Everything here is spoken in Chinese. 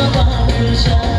Hoàng.